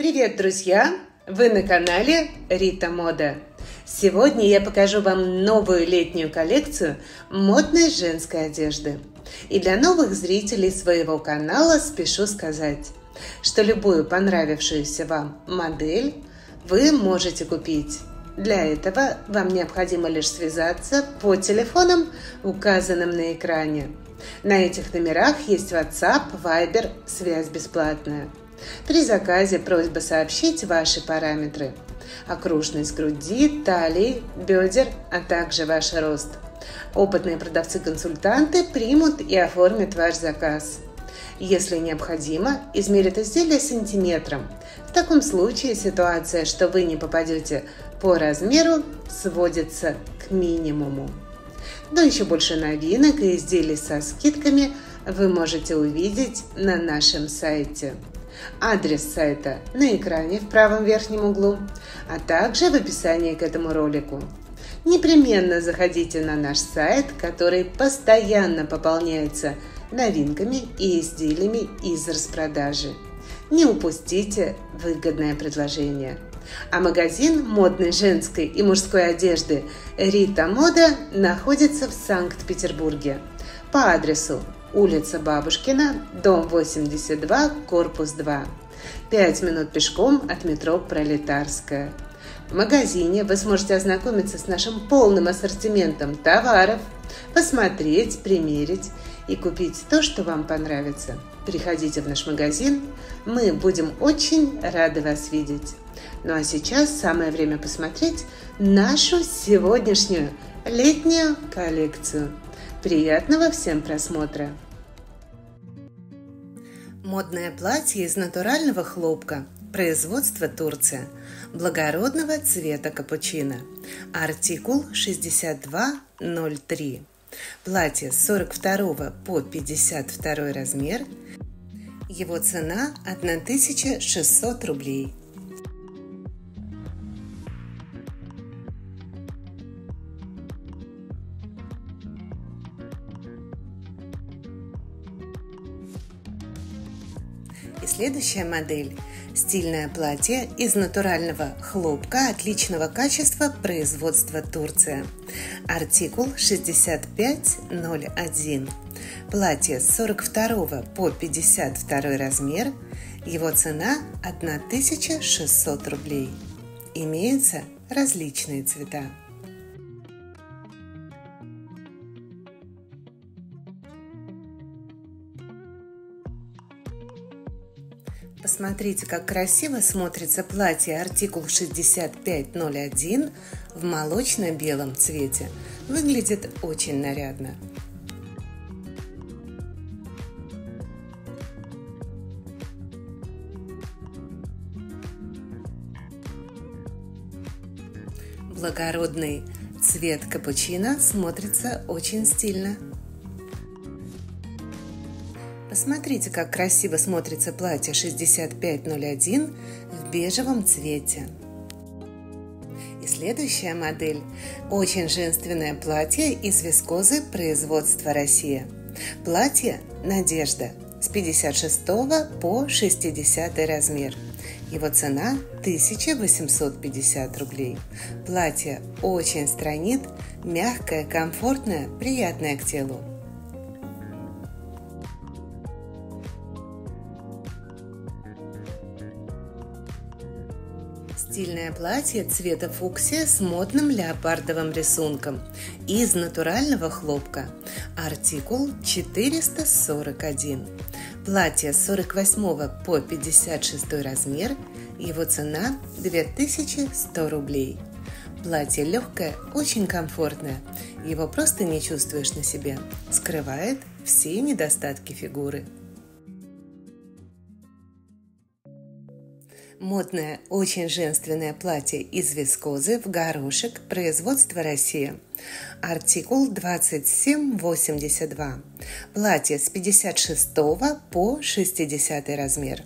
Привет, друзья! Вы на канале Рита Мода. Сегодня я покажу вам новую летнюю коллекцию модной женской одежды. И для новых зрителей своего канала спешу сказать, что любую понравившуюся вам модель вы можете купить. Для этого вам необходимо лишь связаться по телефонам, указанным на экране. На этих номерах есть WhatsApp, Viber, связь бесплатная. При заказе просьба сообщить ваши параметры. Окружность груди, талии, бедер, а также ваш рост. Опытные продавцы-консультанты примут и оформят ваш заказ. Если необходимо, измерят изделие сантиметром. В таком случае ситуация, что вы не попадете по размеру, сводится к минимуму. Но еще больше новинок и изделий со скидками вы можете увидеть на нашем сайте. Адрес сайта на экране в правом верхнем углу, а также в описании к этому ролику. Непременно заходите на наш сайт, который постоянно пополняется новинками и изделиями из распродажи. Не упустите выгодное предложение. А магазин модной женской и мужской одежды Рита Мода находится в Санкт-Петербурге по адресу улица Бабушкина, дом 82, корпус 2. Пять минут пешком от метро Пролетарская. В магазине вы сможете ознакомиться с нашим полным ассортиментом товаров, посмотреть, примерить и купить то, что вам понравится. Приходите в наш магазин, мы будем очень рады вас видеть. Ну а сейчас самое время посмотреть нашу сегодняшнюю летнюю коллекцию. Приятного всем просмотра! Модное платье из натурального хлопка. Производство Турция. Благородного цвета капучино. Артикул 6203. Платье с 42 по 52 размер. Его цена 1600 рублей. Следующая модель – стильное платье из натурального хлопка отличного качества производства Турция. Артикул 6501. Платье с 42 по 52 размер. Его цена 1600 рублей. Имеются различные цвета. Посмотрите, как красиво смотрится платье артикул 6501 в молочно-белом цвете. Выглядит очень нарядно. Благородный цвет капучино смотрится очень стильно. Посмотрите, как красиво смотрится платье 6501 в бежевом цвете. И следующая модель – очень женственное платье из вискозы производства Россия. Платье «Надежда» с 56 по 60 размер. Его цена 1850 рублей. Платье очень странит, мягкое, комфортное, приятное к телу. Стильное платье цвета фуксия с модным леопардовым рисунком из натурального хлопка. Артикул 441. Платье с 48 по 56 размер. Его цена 2100 рублей. Платье легкое, очень комфортное. Его просто не чувствуешь на себе. Скрывает все недостатки фигуры. Модное, очень женственное платье из вискозы в горошек, производство Россия. Артикул 2782. Платье с 56 по 60 размер.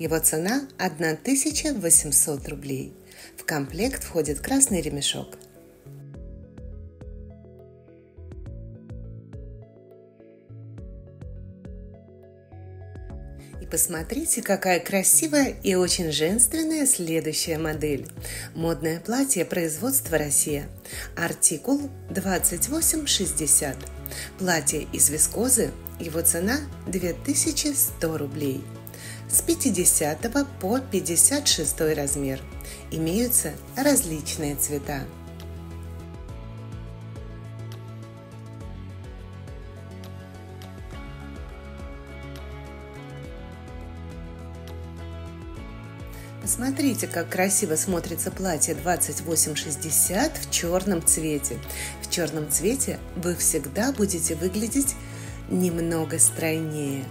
Его цена 1800 рублей. В комплект входит красный ремешок. Посмотрите, какая красивая и очень женственная следующая модель. Модное платье производства Россия. Артикул 2860. Платье из вискозы. Его цена 2100 рублей. С 50 по 56 размер. Имеются различные цвета. Посмотрите, как красиво смотрится платье 2860 в черном цвете. В черном цвете вы всегда будете выглядеть немного стройнее.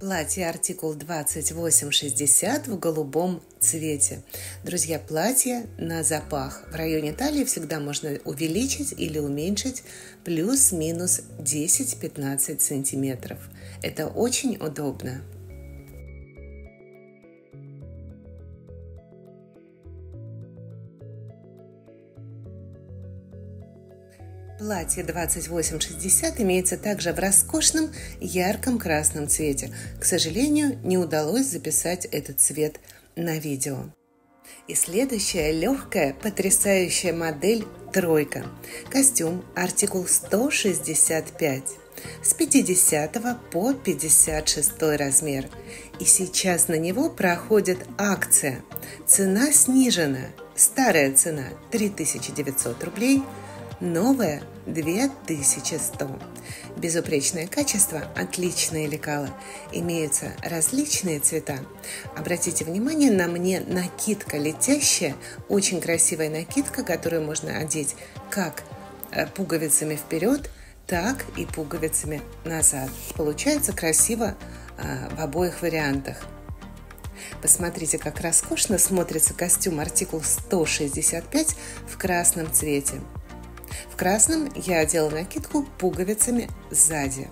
Платье артикул 2860 в голубом цвете. Друзья, платье на запах. В районе талии всегда можно увеличить или уменьшить плюс-минус 10-15 сантиметров. Это очень удобно. Платье 2860 имеется также в роскошном ярком красном цвете. К сожалению, не удалось записать этот цвет на видео. И следующая легкая, потрясающая модель «Тройка». Костюм артикул 165 с 50 по 56 размер. И сейчас на него проходит акция. Цена снижена. Старая цена 3900 рублей – новое 2100. Безупречное качество, отличные лекала. Имеются различные цвета. Обратите внимание, на мне накидка летящая, очень красивая накидка, которую можно одеть как э, пуговицами вперед, так и пуговицами назад. Получается красиво э, в обоих вариантах. Посмотрите, как роскошно смотрится костюм артикул 165 в красном цвете красном я одела накидку пуговицами сзади.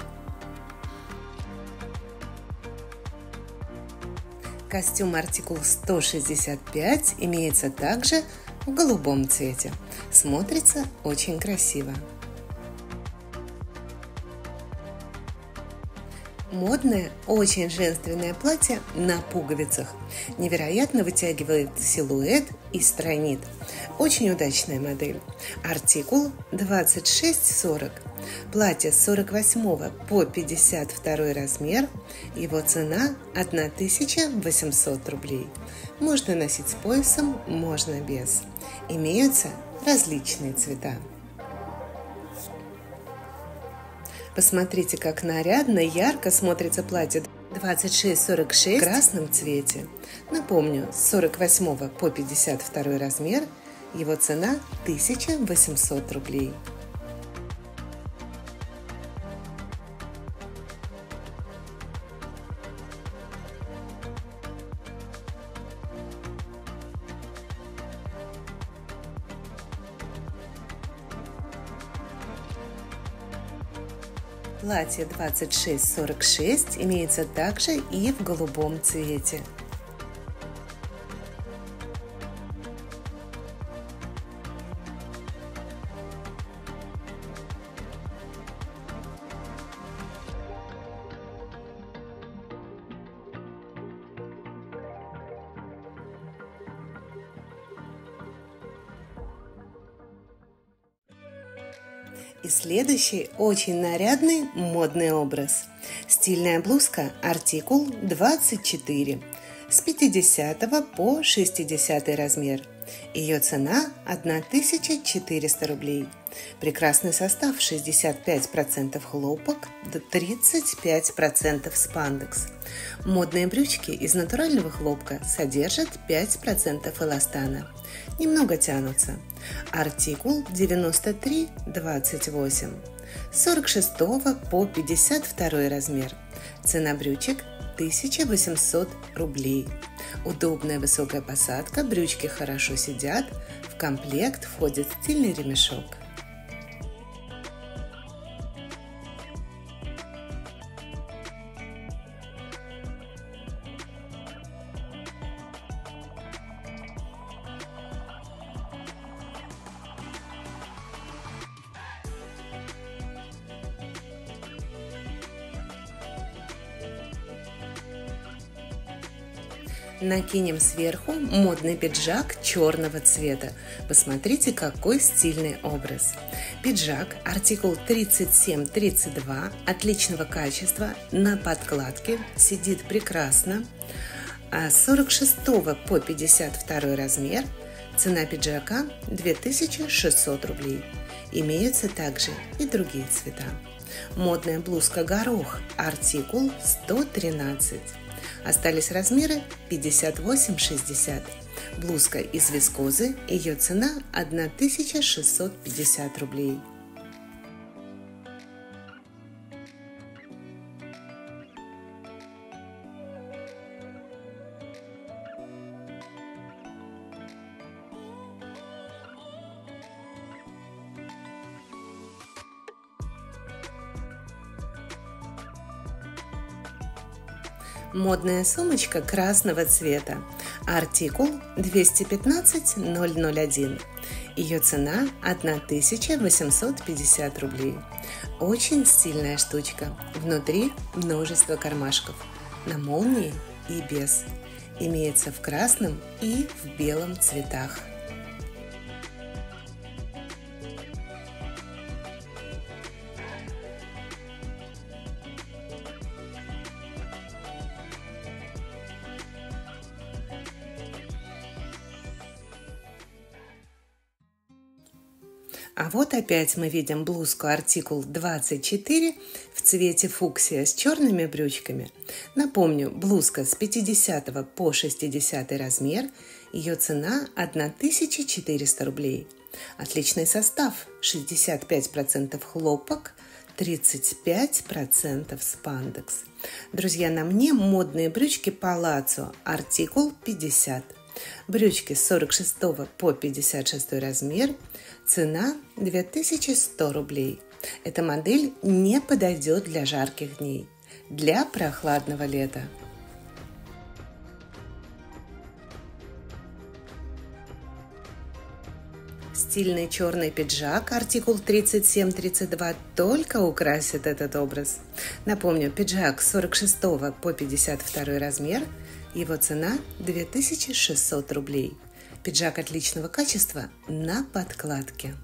Костюм артикул 165 имеется также в голубом цвете. Смотрится очень красиво. Модное, очень женственное платье на пуговицах. Невероятно вытягивает силуэт и странит. Очень удачная модель. Артикул 2640. Платье с 48 по 52 размер. Его цена 1800 рублей. Можно носить с поясом, можно без. Имеются различные цвета. Посмотрите, как нарядно, ярко смотрится платье 26-46 в красном цвете. Напомню, с 48 по 52 размер его цена 1800 рублей. Платье 2646 имеется также и в голубом цвете. И следующий очень нарядный модный образ. Стильная блузка артикул 24 с 50 по 60 размер. Ее цена 1400 рублей. Прекрасный состав 65% хлопок, до 35% спандекс. Модные брючки из натурального хлопка содержат 5% эластана. Немного тянутся. Артикул 9328. С 46 по 52 размер. Цена брючек 1800 рублей. Удобная высокая посадка, брючки хорошо сидят, в комплект входит стильный ремешок. Накинем сверху модный пиджак черного цвета. Посмотрите, какой стильный образ. Пиджак, артикул 37-32, отличного качества, на подкладке, сидит прекрасно. А с 46 по 52 размер цена пиджака 2600 рублей. Имеются также и другие цвета. Модная блузка «Горох», артикул 113. Остались размеры 58-60. Блузка из вискозы, ее цена 1650 рублей. Модная сумочка красного цвета. Артикул 215001. Ее цена 1850 рублей. Очень стильная штучка. Внутри множество кармашков. На молнии и без. Имеется в красном и в белом цветах. А вот опять мы видим блузку артикул 24 в цвете фуксия с черными брючками. Напомню, блузка с 50 по 60 размер, ее цена 1400 рублей. Отличный состав, 65% хлопок, 35% спандекс. Друзья, на мне модные брючки Палаццо, артикул 50. Брючки с 46 по 56 размер, цена 2100 рублей. Эта модель не подойдет для жарких дней, для прохладного лета. Стильный черный пиджак, артикул 37-32, только украсит этот образ. Напомню, пиджак с 46 по 52 размер – его цена 2600 рублей. Пиджак отличного качества на подкладке.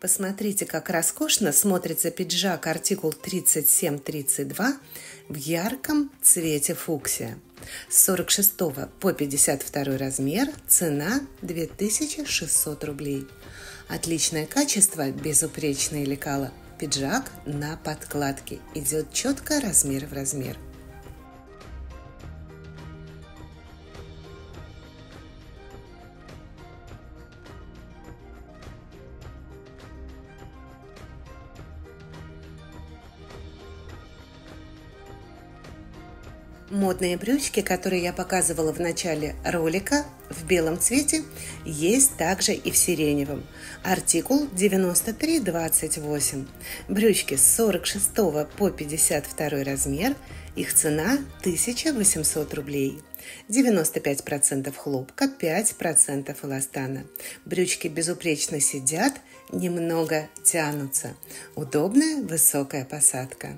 Посмотрите, как роскошно смотрится пиджак артикул 3732 в ярком цвете фуксия. С 46 по 52 размер цена 2600 рублей. Отличное качество, безупречное лекало. Пиджак на подкладке идет четко размер в размер – Модные брючки, которые я показывала в начале ролика в белом цвете, есть также и в сиреневом. Артикул 9328. Брючки с 46 по 52 размер. Их цена 1800 рублей. 95% хлопка, 5% эластана. Брючки безупречно сидят, немного тянутся. Удобная высокая посадка.